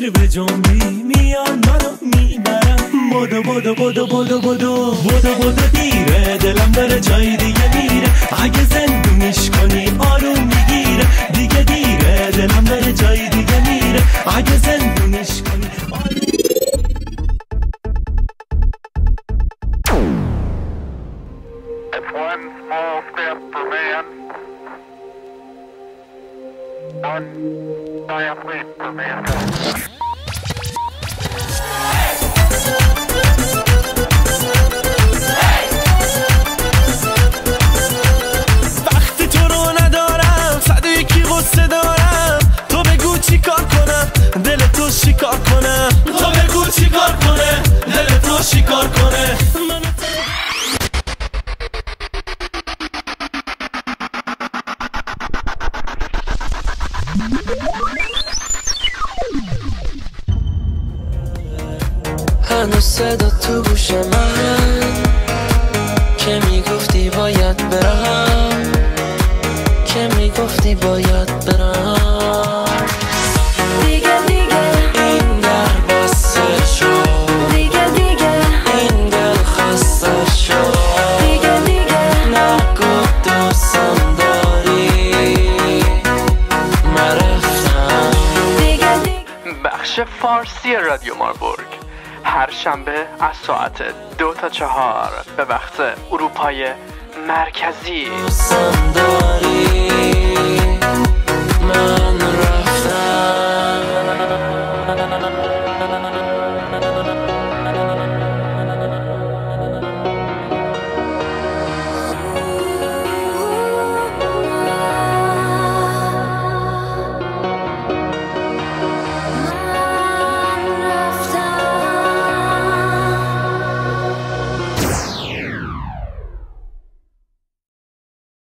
دیر به جنبی میان منو می‌برم بدو بدو بدو بدو بدو بدو بدو دیره. دلم داره جای دیگه میره. اگه زندونیش کنی آروم می‌گیره. دیگه دیره. دلم داره جای دیگه میره. اگه زندونیش کنی one small step for man, Non, I am weak, Commander. هنوز صدا تو گوش من. که می‌گفتی باید برم. که می‌گفتی باید برم. دیگه دیگه. این در بسته شد. دیگه دیگه. این دل خسته شد. دیگه دیگه. نگو دوستم داری. من رفتم. دیگه دیگه. بخش فارسی رادیو ماربورگ. هر شنبه از ساعت دو تا چهار به وقت اروپای مرکزی.